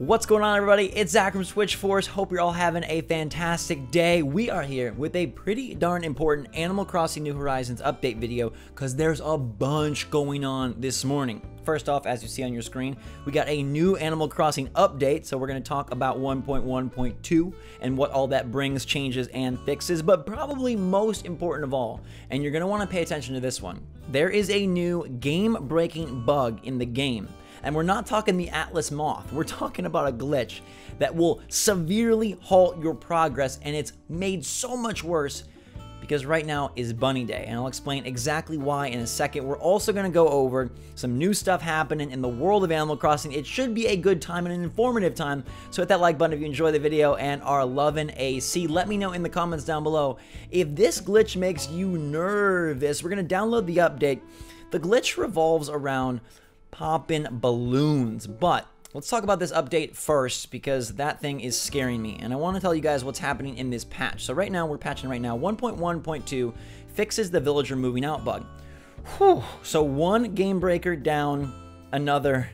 What's going on, everybody? It's Zach from Switch Force. Hope you're all having a fantastic day. We are here with a pretty darn important Animal Crossing New Horizons update video because there's a bunch going on this morning. First off, as you see on your screen, we got a new Animal Crossing update, so we're going to talk about 1.1.2 and what all that brings, changes, and fixes, but probably most important of all, and you're going to want to pay attention to this one. There is a new game-breaking bug in the game and we're not talking the Atlas Moth, we're talking about a glitch that will severely halt your progress, and it's made so much worse because right now is Bunny Day, and I'll explain exactly why in a second. We're also going to go over some new stuff happening in the world of Animal Crossing. It should be a good time and an informative time, so hit that like button if you enjoy the video and are loving AC. Let me know in the comments down below if this glitch makes you nervous. We're going to download the update. The glitch revolves around popping balloons. But let's talk about this update first because that thing is scaring me. And I want to tell you guys what's happening in this patch. So right now, we're patching right now. 1.1.2 fixes the villager moving out bug. Whew. So one game breaker down, another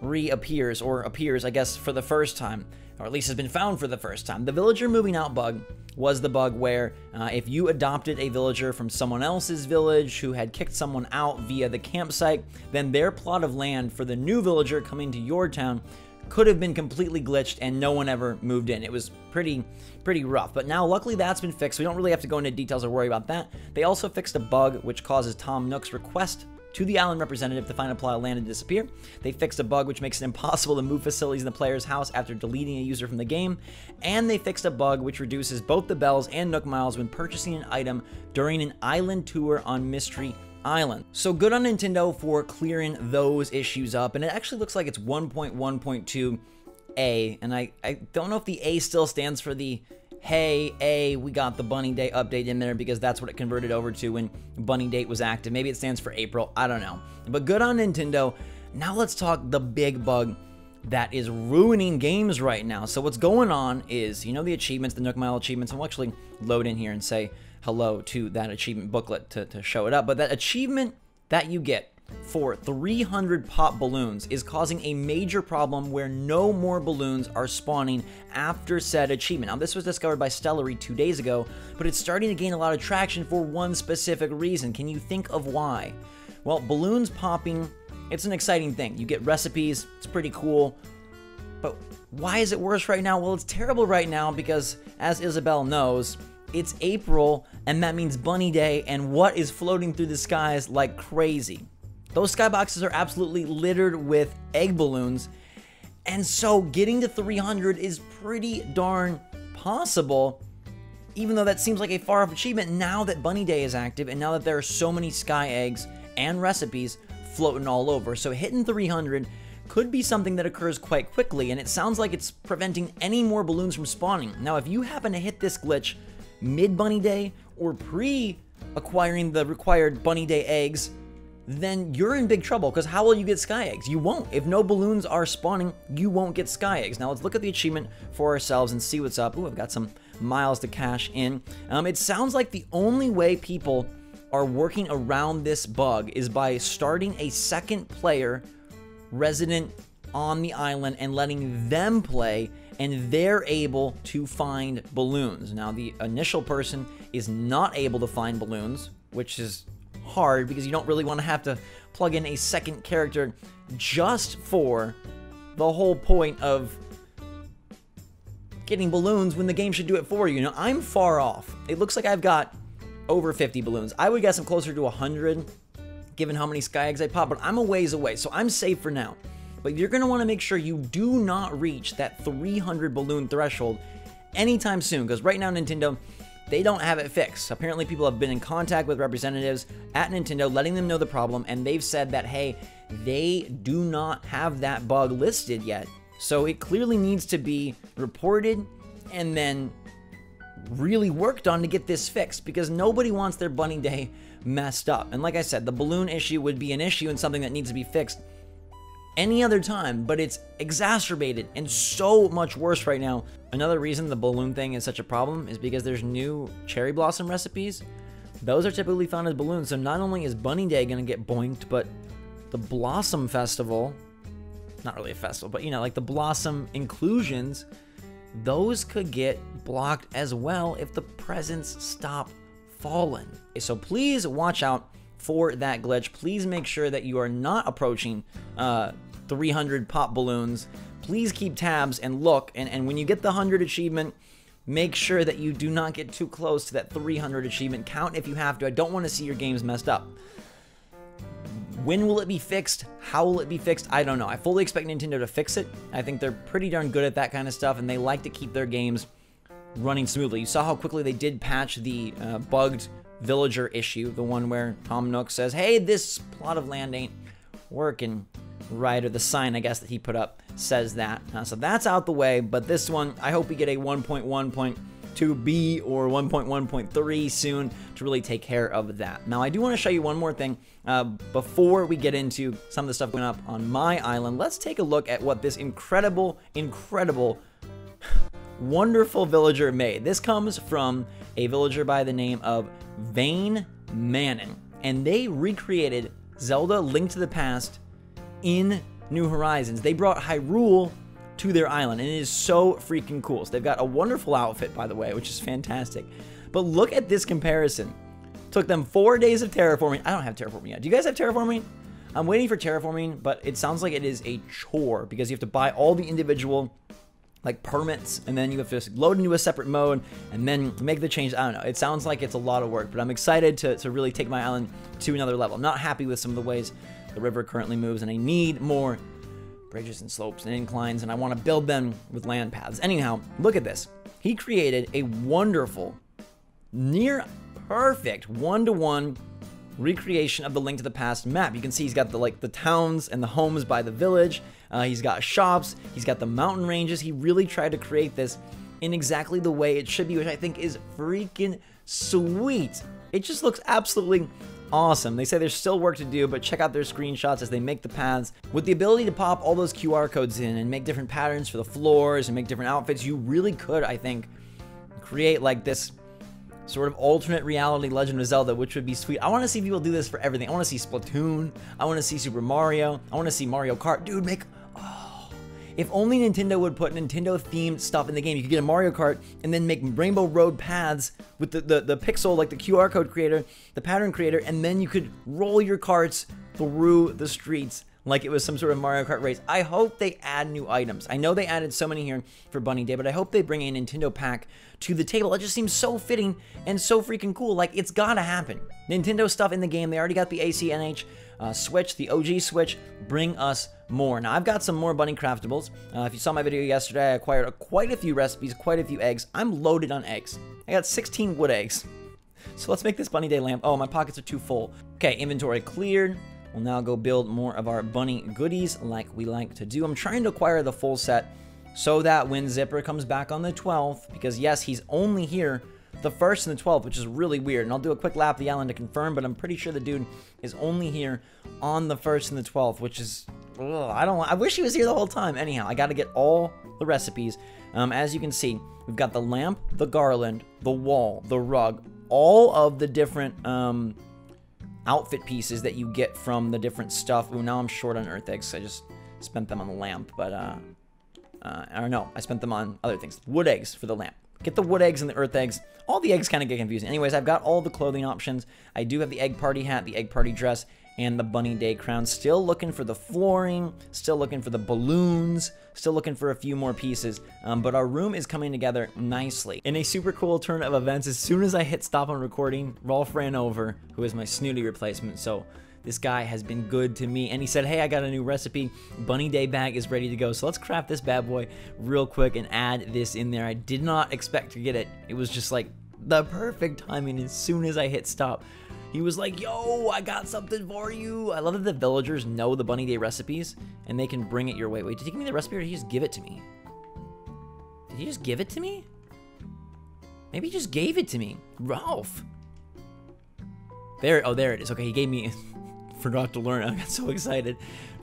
reappears or appears, I guess, for the first time, or at least has been found for the first time. The villager moving out bug was the bug where uh, if you adopted a villager from someone else's village who had kicked someone out via the campsite, then their plot of land for the new villager coming to your town could have been completely glitched and no one ever moved in. It was pretty pretty rough. But now luckily that's been fixed. We don't really have to go into details or worry about that. They also fixed a bug which causes Tom Nook's request to the island representative to find a plot of land and disappear. They fixed a bug which makes it impossible to move facilities in the player's house after deleting a user from the game. And they fixed a bug which reduces both the bells and Nook miles when purchasing an item during an island tour on Mystery Island. So good on Nintendo for clearing those issues up. And it actually looks like it's 1.1.2 A. And I, I don't know if the A still stands for the hey, A, we got the Bunny Day update in there because that's what it converted over to when Bunny Day was active. Maybe it stands for April. I don't know. But good on Nintendo. Now let's talk the big bug that is ruining games right now. So what's going on is, you know the achievements, the Nook Mile achievements. I'll actually load in here and say hello to that achievement booklet to, to show it up. But that achievement that you get for 300 pop balloons is causing a major problem where no more balloons are spawning after said achievement. Now, this was discovered by Stellary two days ago, but it's starting to gain a lot of traction for one specific reason. Can you think of why? Well, balloons popping, it's an exciting thing. You get recipes, it's pretty cool, but why is it worse right now? Well, it's terrible right now because, as Isabelle knows, it's April, and that means Bunny Day, and what is floating through the skies like crazy? Those skyboxes are absolutely littered with egg balloons. And so getting to 300 is pretty darn possible, even though that seems like a far off achievement now that Bunny Day is active and now that there are so many sky eggs and recipes floating all over. So hitting 300 could be something that occurs quite quickly, and it sounds like it's preventing any more balloons from spawning. Now, if you happen to hit this glitch mid Bunny Day or pre acquiring the required Bunny Day eggs, then you're in big trouble because how will you get sky eggs? You won't. If no balloons are spawning, you won't get sky eggs. Now let's look at the achievement for ourselves and see what's up. Ooh, I've got some miles to cash in. Um, it sounds like the only way people are working around this bug is by starting a second player resident on the island and letting them play and they're able to find balloons. Now the initial person is not able to find balloons, which is hard because you don't really want to have to plug in a second character just for the whole point of getting balloons when the game should do it for you. Now, I'm far off. It looks like I've got over 50 balloons. I would guess I'm closer to 100 given how many sky eggs I pop, but I'm a ways away, so I'm safe for now. But you're going to want to make sure you do not reach that 300 balloon threshold anytime soon because right now Nintendo they don't have it fixed. Apparently, people have been in contact with representatives at Nintendo, letting them know the problem, and they've said that, hey, they do not have that bug listed yet. So it clearly needs to be reported and then really worked on to get this fixed because nobody wants their bunny day messed up. And like I said, the balloon issue would be an issue and something that needs to be fixed any other time, but it's exacerbated and so much worse right now. Another reason the balloon thing is such a problem is because there's new cherry blossom recipes. Those are typically found as balloons, so not only is Bunny Day gonna get boinked, but the Blossom Festival, not really a festival, but you know, like the blossom inclusions, those could get blocked as well if the presents stop falling. So please watch out for that glitch. Please make sure that you are not approaching uh, 300 pop balloons. Please keep tabs and look. And, and when you get the 100 achievement, make sure that you do not get too close to that 300 achievement count if you have to. I don't want to see your games messed up. When will it be fixed? How will it be fixed? I don't know. I fully expect Nintendo to fix it. I think they're pretty darn good at that kind of stuff, and they like to keep their games running smoothly. You saw how quickly they did patch the uh, bugged villager issue, the one where Tom Nook says, hey, this plot of land ain't working right, or the sign, I guess, that he put up says that. Uh, so that's out the way, but this one, I hope we get a 1.1.2b or 1.1.3 soon to really take care of that. Now, I do want to show you one more thing uh, before we get into some of the stuff going up on my island. Let's take a look at what this incredible, incredible, wonderful villager made. This comes from a villager by the name of Vane Manon, and they recreated Zelda Link to the Past in New Horizons. They brought Hyrule to their island, and it is so freaking cool. So they've got a wonderful outfit, by the way, which is fantastic. But look at this comparison. Took them four days of terraforming. I don't have terraforming yet. Do you guys have terraforming? I'm waiting for terraforming, but it sounds like it is a chore because you have to buy all the individual like permits and then you have to load into a separate mode and then make the change. I don't know. It sounds like it's a lot of work, but I'm excited to, to really take my island to another level. I'm not happy with some of the ways the river currently moves, and I need more bridges and slopes and inclines, and I want to build them with land paths. Anyhow, look at this. He created a wonderful, near perfect one-to-one recreation of the Link to the Past map. You can see he's got the like the towns and the homes by the village. Uh, he's got shops. He's got the mountain ranges. He really tried to create this in exactly the way it should be, which I think is freaking sweet. It just looks absolutely awesome. They say there's still work to do, but check out their screenshots as they make the paths. With the ability to pop all those QR codes in and make different patterns for the floors and make different outfits, you really could, I think, create like this sort of alternate reality Legend of Zelda, which would be sweet. I want to see people do this for everything. I want to see Splatoon. I want to see Super Mario. I want to see Mario Kart. Dude, make if only Nintendo would put Nintendo themed stuff in the game. You could get a Mario Kart and then make Rainbow Road paths with the, the, the pixel, like the QR code creator, the pattern creator, and then you could roll your carts through the streets like it was some sort of Mario Kart race. I hope they add new items. I know they added so many here for Bunny Day, but I hope they bring a Nintendo pack to the table. It just seems so fitting and so freaking cool. Like, it's gotta happen. Nintendo stuff in the game. They already got the ACNH uh, Switch, the OG Switch. Bring us more. Now, I've got some more Bunny Craftables. Uh, if you saw my video yesterday, I acquired quite a few recipes, quite a few eggs. I'm loaded on eggs. I got 16 wood eggs. So let's make this Bunny Day lamp. Oh, my pockets are too full. Okay, inventory cleared. We'll now go build more of our bunny goodies like we like to do. I'm trying to acquire the full set so that when Zipper comes back on the 12th, because yes, he's only here the 1st and the 12th, which is really weird. And I'll do a quick lap of the island to confirm, but I'm pretty sure the dude is only here on the 1st and the 12th, which is, ugh, I don't I wish he was here the whole time. Anyhow, I got to get all the recipes. Um, as you can see, we've got the lamp, the garland, the wall, the rug, all of the different um, outfit pieces that you get from the different stuff. Ooh, now I'm short on earth eggs. I just spent them on the lamp, but uh, uh, I don't know. I spent them on other things. Wood eggs for the lamp. Get the wood eggs and the earth eggs. All the eggs kind of get confusing. Anyways, I've got all the clothing options. I do have the egg party hat, the egg party dress, and the bunny day crown. Still looking for the flooring, still looking for the balloons, still looking for a few more pieces. Um, but our room is coming together nicely. In a super cool turn of events, as soon as I hit stop on recording, Rolf ran over, who is my snooty replacement. So this guy has been good to me. And he said, hey, I got a new recipe. Bunny Day bag is ready to go. So let's craft this bad boy real quick and add this in there. I did not expect to get it. It was just like the perfect timing as soon as I hit stop. He was like, yo, I got something for you. I love that the villagers know the Bunny Day recipes and they can bring it your way. Wait, did he give me the recipe or did he just give it to me? Did he just give it to me? Maybe he just gave it to me. Ralph. There, oh, there it is. Okay, he gave me, forgot to learn. I got so excited.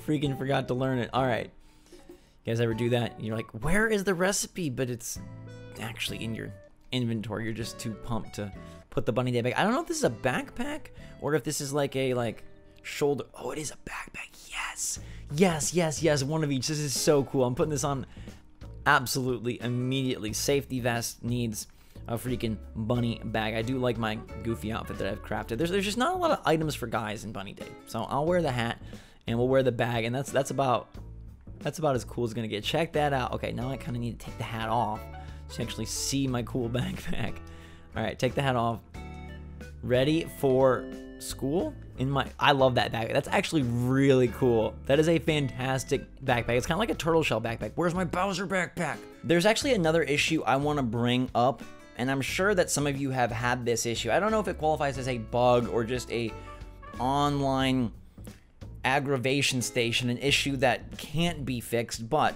Freaking forgot to learn it. All right. You guys ever do that? You're like, where is the recipe? But it's actually in your inventory. You're just too pumped to put the bunny day back. I don't know if this is a backpack or if this is like a like shoulder. Oh, it is a backpack. Yes. Yes, yes, yes. One of each. This is so cool. I'm putting this on absolutely immediately. Safety vest needs a freaking bunny bag. I do like my goofy outfit that I've crafted. There's there's just not a lot of items for guys in Bunny Day. So I'll wear the hat and we'll wear the bag and that's that's about that's about as cool as gonna get. Check that out. Okay, now I kind of need to take the hat off to actually see my cool backpack. All right, take the hat off. Ready for school? In my, I love that backpack. That's actually really cool. That is a fantastic backpack. It's kind of like a turtle shell backpack. Where's my Bowser backpack? There's actually another issue I want to bring up, and I'm sure that some of you have had this issue. I don't know if it qualifies as a bug or just a online aggravation station, an issue that can't be fixed, but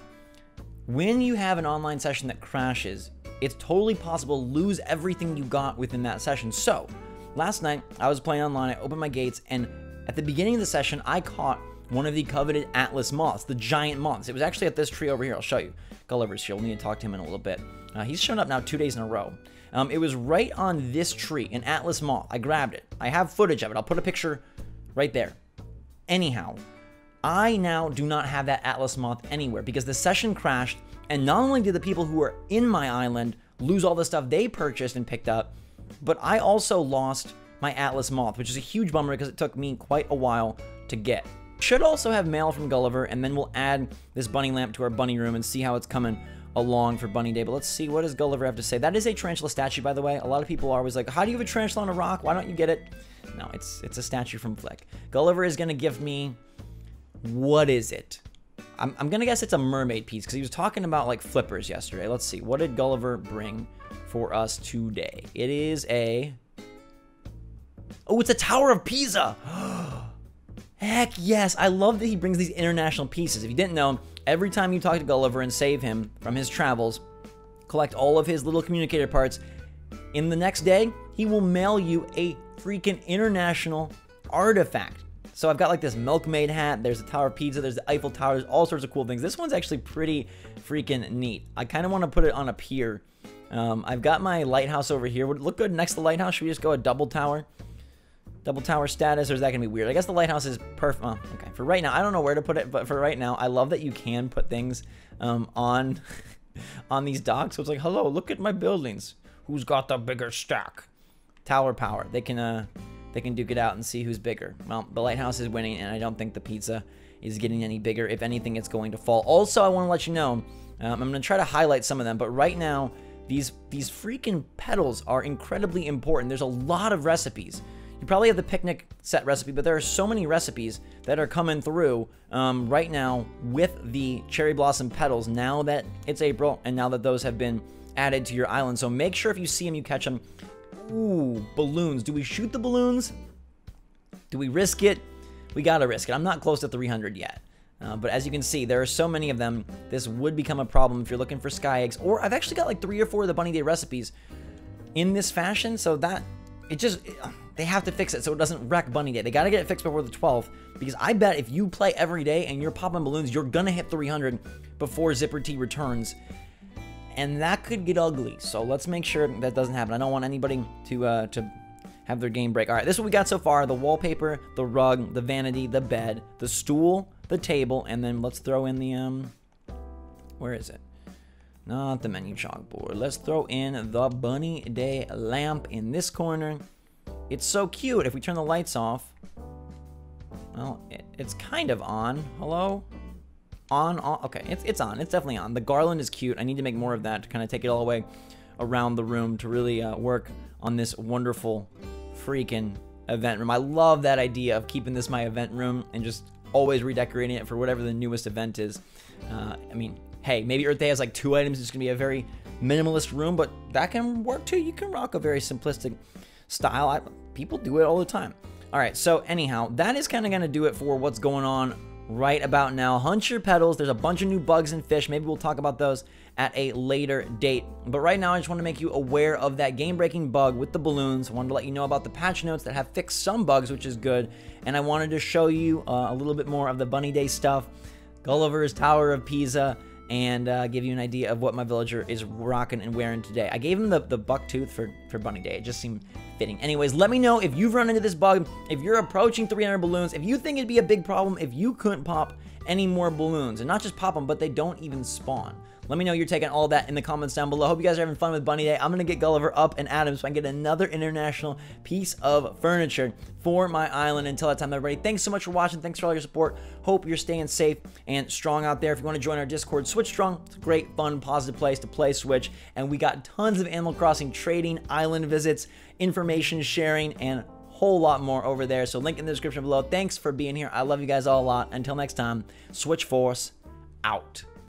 when you have an online session that crashes, it's totally possible to lose everything you got within that session. So, last night I was playing online, I opened my gates, and at the beginning of the session, I caught one of the coveted Atlas moths, the giant moths. It was actually at this tree over here. I'll show you. Gulliver's here. We'll need to talk to him in a little bit. Uh, he's shown up now two days in a row. Um, it was right on this tree, an Atlas moth. I grabbed it. I have footage of it. I'll put a picture right there. Anyhow, I now do not have that Atlas moth anywhere because the session crashed, and not only did the people who were in my island lose all the stuff they purchased and picked up, but I also lost my Atlas moth, which is a huge bummer because it took me quite a while to get. Should also have mail from Gulliver, and then we'll add this bunny lamp to our bunny room and see how it's coming along for Bunny Day. But let's see, what does Gulliver have to say? That is a tarantula statue, by the way. A lot of people are always like, how do you have a tarantula on a rock? Why don't you get it? No, it's it's a statue from Flick. Gulliver is going to give me, what is it? I'm, I'm to guess it's a mermaid piece because he was talking about like flippers yesterday. Let's see, what did Gulliver bring for us today? It is a, oh, it's a Tower of Pisa. Heck yes, I love that he brings these international pieces. If you didn't know, every time you talk to Gulliver and save him from his travels, collect all of his little communicator parts, in the next day, he will mail you a freaking international artifact. So I've got like this milkmaid hat, there's the Tower Pisa, there's the Eiffel Tower, there's all sorts of cool things. This one's actually pretty freaking neat. I kind of want to put it on a pier. Um, I've got my lighthouse over here. Would it look good next to the lighthouse? Should we just go a double tower? Double tower status, or is that going to be weird? I guess the lighthouse is perfect. Oh, okay, for right now, I don't know where to put it, but for right now, I love that you can put things um, on on these docks. So it's like, hello, look at my buildings. Who's got the bigger stack? Tower power. They can uh, they can duke it out and see who's bigger. Well, the lighthouse is winning, and I don't think the pizza is getting any bigger. If anything, it's going to fall. Also, I want to let you know, um, I'm going to try to highlight some of them, but right now, these these freaking petals are incredibly important. There's a lot of recipes. You probably have the picnic set recipe, but there are so many recipes that are coming through um, right now with the cherry blossom petals now that it's April and now that those have been added to your island. So make sure if you see them, you catch them. Ooh, balloons. Do we shoot the balloons? Do we risk it? We gotta risk it. I'm not close to 300 yet. Uh, but as you can see, there are so many of them, this would become a problem if you're looking for sky eggs. Or I've actually got like three or four of the Bunny Day recipes in this fashion, so that, it just, it, they have to fix it so it doesn't wreck Bunny Day. They gotta get it fixed before the 12th, because I bet if you play every day and you're popping balloons, you're gonna hit 300 before Zipper T returns. And that could get ugly, so let's make sure that doesn't happen. I don't want anybody to, uh, to have their game break. All right, this is what we got so far. The wallpaper, the rug, the vanity, the bed, the stool, the table, and then let's throw in the, um, where is it? Not the menu chalkboard. Let's throw in the Bunny Day lamp in this corner. It's so cute. If we turn the lights off, well, it, it's kind of on. Hello? On, on, okay, it's, it's on. It's definitely on. The garland is cute. I need to make more of that to kind of take it all the way around the room to really uh, work on this wonderful freaking event room. I love that idea of keeping this my event room and just always redecorating it for whatever the newest event is. Uh, I mean, hey, maybe Earth Day has like two items. It's going to be a very minimalist room, but that can work too. You can rock a very simplistic style. I, people do it all the time. All right, so anyhow, that is kind of going to do it for what's going on right about now. Hunt your petals. There's a bunch of new bugs and fish. Maybe we'll talk about those at a later date. But right now, I just want to make you aware of that game-breaking bug with the balloons. I wanted to let you know about the patch notes that have fixed some bugs, which is good. And I wanted to show you uh, a little bit more of the Bunny Day stuff. Gulliver's Tower of Pisa, and uh, give you an idea of what my villager is rocking and wearing today. I gave him the, the buck tooth for, for Bunny Day. It just seemed fitting. Anyways, let me know if you've run into this bug, if you're approaching 300 balloons, if you think it'd be a big problem if you couldn't pop any more balloons. And not just pop them, but they don't even spawn. Let me know you're taking all that in the comments down below. Hope you guys are having fun with Bunny Day. I'm going to get Gulliver up and him so I can get another international piece of furniture for my island. Until that time, everybody, thanks so much for watching. Thanks for all your support. Hope you're staying safe and strong out there. If you want to join our Discord, Switch Strong. It's a great, fun, positive place to play Switch. And we got tons of Animal Crossing trading, island visits, information sharing, and whole lot more over there. So link in the description below. Thanks for being here. I love you guys all a lot. Until next time, Switch Force out.